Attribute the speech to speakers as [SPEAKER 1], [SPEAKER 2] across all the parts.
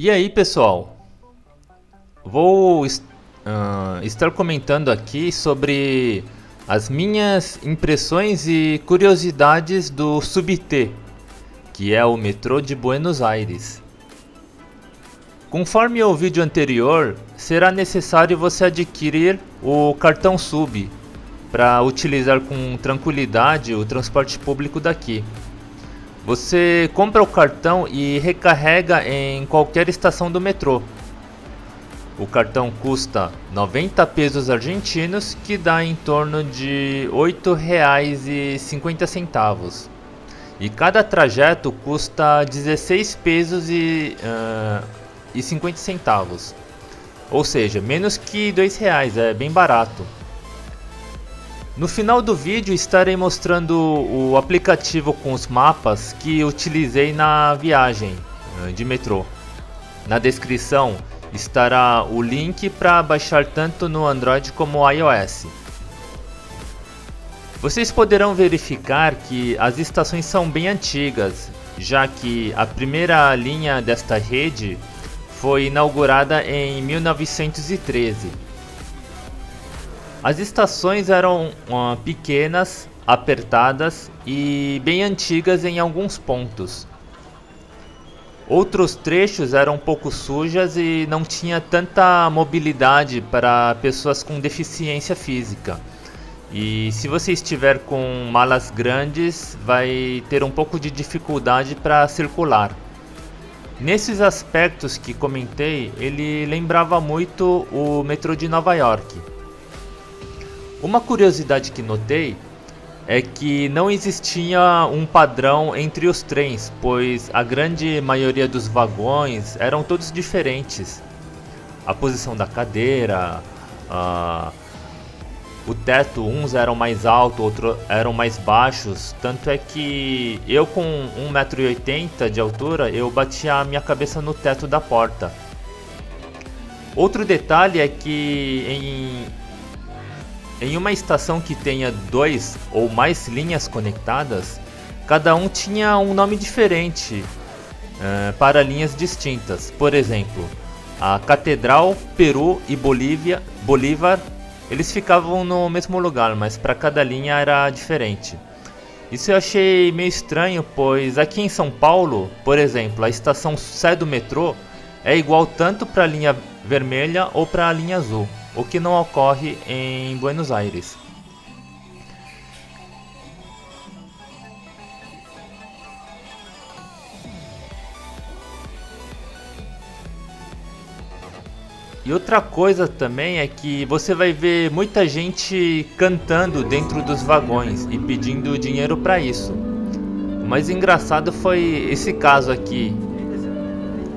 [SPEAKER 1] E aí, pessoal? Vou uh, estar comentando aqui sobre as minhas impressões e curiosidades do Subte, que é o metrô de Buenos Aires. Conforme o vídeo anterior, será necessário você adquirir o cartão Sub para utilizar com tranquilidade o transporte público daqui. Você compra o cartão e recarrega em qualquer estação do metrô. O cartão custa 90 pesos argentinos, que dá em torno de R$ 8,50. E cada trajeto custa 16 pesos e, uh, e 50 centavos. Ou seja, menos que R$ reais, é bem barato. No final do vídeo estarei mostrando o aplicativo com os mapas que utilizei na viagem eh, de metrô. Na descrição estará o link para baixar tanto no Android como iOS. Vocês poderão verificar que as estações são bem antigas, já que a primeira linha desta rede foi inaugurada em 1913 as estações eram uh, pequenas, apertadas e bem antigas em alguns pontos. Outros trechos eram um pouco sujas e não tinha tanta mobilidade para pessoas com deficiência física. E se você estiver com malas grandes, vai ter um pouco de dificuldade para circular. Nesses aspectos que comentei, ele lembrava muito o metrô de Nova York. Uma curiosidade que notei é que não existia um padrão entre os trens, pois a grande maioria dos vagões eram todos diferentes. A posição da cadeira, uh, o teto, uns eram mais altos, outros eram mais baixos. Tanto é que eu com 1,80m de altura, eu batia a minha cabeça no teto da porta. Outro detalhe é que em em uma estação que tenha dois ou mais linhas conectadas, cada um tinha um nome diferente uh, para linhas distintas. Por exemplo, a Catedral, Peru e Bolívia, Bolívar, eles ficavam no mesmo lugar, mas para cada linha era diferente. Isso eu achei meio estranho, pois aqui em São Paulo, por exemplo, a estação Sé do metrô é igual tanto para a linha vermelha ou para a linha azul o que não ocorre em Buenos Aires. E outra coisa também é que você vai ver muita gente cantando dentro dos vagões e pedindo dinheiro para isso. O mais engraçado foi esse caso aqui,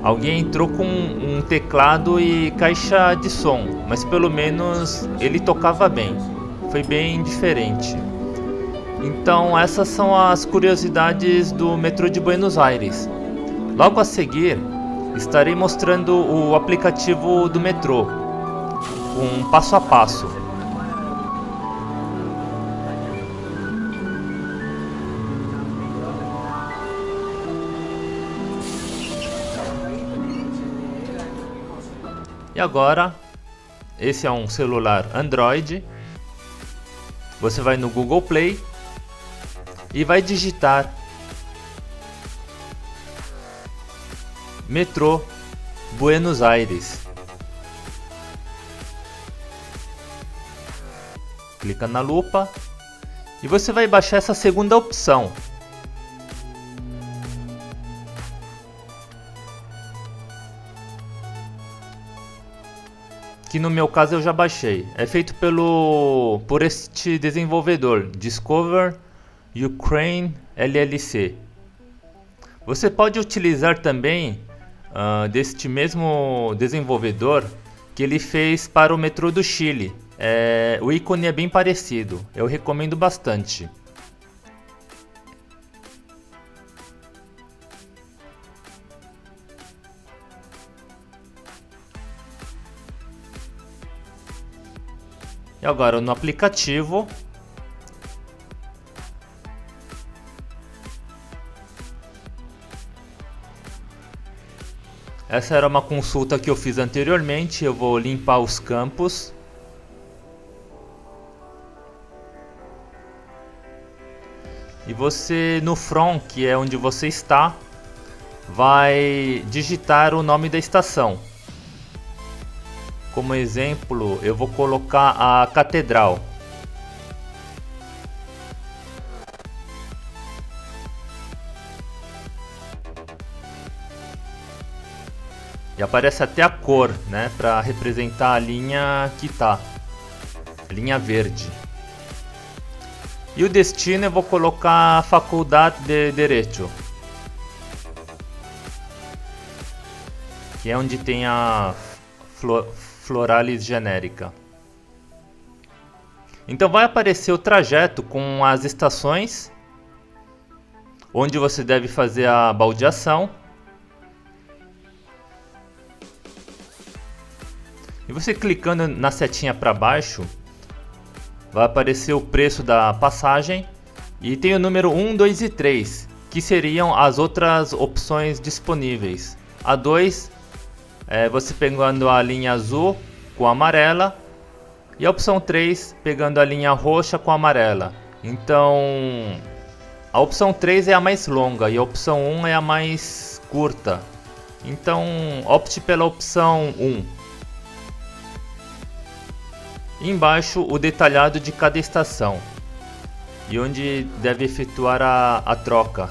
[SPEAKER 1] Alguém entrou com um teclado e caixa de som, mas pelo menos ele tocava bem. Foi bem diferente. Então, essas são as curiosidades do metrô de Buenos Aires. Logo a seguir, estarei mostrando o aplicativo do metrô, um passo a passo. E agora, esse é um celular Android. Você vai no Google Play e vai digitar Metrô Buenos Aires. Clica na lupa e você vai baixar essa segunda opção, que no meu caso eu já baixei. É feito pelo por este desenvolvedor, Discover Ukraine LLC. Você pode utilizar também uh, deste mesmo desenvolvedor que ele fez para o metrô do Chile. É, o ícone é bem parecido, eu recomendo bastante. E agora no aplicativo Essa era uma consulta que eu fiz anteriormente, eu vou limpar os campos. E você no front, que é onde você está, vai digitar o nome da estação. Como exemplo, eu vou colocar a catedral. E aparece até a cor, né, para representar a linha que tá, linha verde. E o destino eu vou colocar a Faculdade de Direito. Que é onde tem a Floralis genérica. Então vai aparecer o trajeto com as estações, onde você deve fazer a baldeação E você clicando na setinha para baixo, vai aparecer o preço da passagem e tem o número 1, 2 e 3, que seriam as outras opções disponíveis. A 2 é você pegando a linha azul com amarela e a opção 3 pegando a linha roxa com amarela. Então, a opção 3 é a mais longa e a opção 1 é a mais curta. Então, opte pela opção 1 embaixo o detalhado de cada estação e onde deve efetuar a, a troca,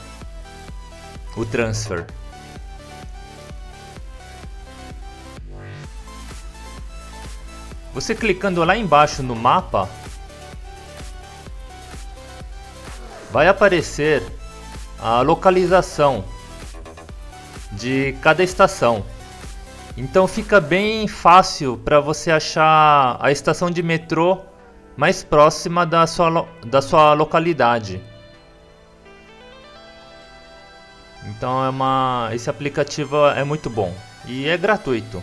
[SPEAKER 1] o transfer. Você clicando lá embaixo no mapa, vai aparecer a localização de cada estação. Então fica bem fácil para você achar a estação de metrô mais próxima da sua, da sua localidade. Então é uma, esse aplicativo é muito bom e é gratuito.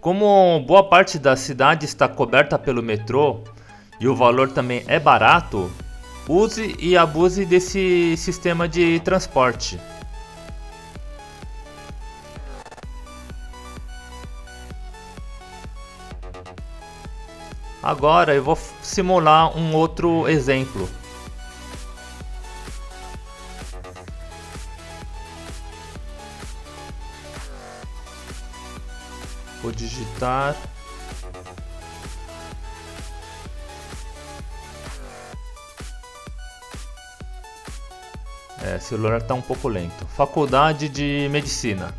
[SPEAKER 1] Como boa parte da cidade está coberta pelo metrô e o valor também é barato, use e abuse desse sistema de transporte. Agora eu vou simular um outro exemplo. Vou digitar É, celular está um pouco lento. Faculdade de Medicina.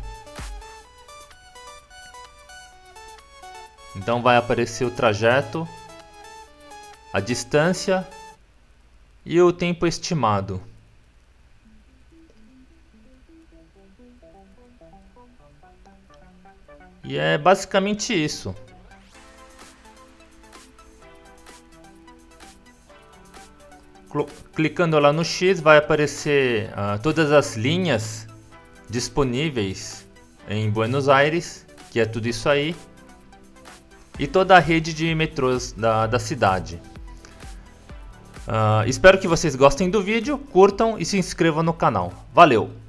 [SPEAKER 1] Então vai aparecer o trajeto, a distância e o tempo estimado. E é basicamente isso. Clicando lá no X vai aparecer uh, todas as linhas disponíveis em Buenos Aires, que é tudo isso aí e toda a rede de metrôs da, da cidade. Uh, espero que vocês gostem do vídeo, curtam e se inscrevam no canal. Valeu!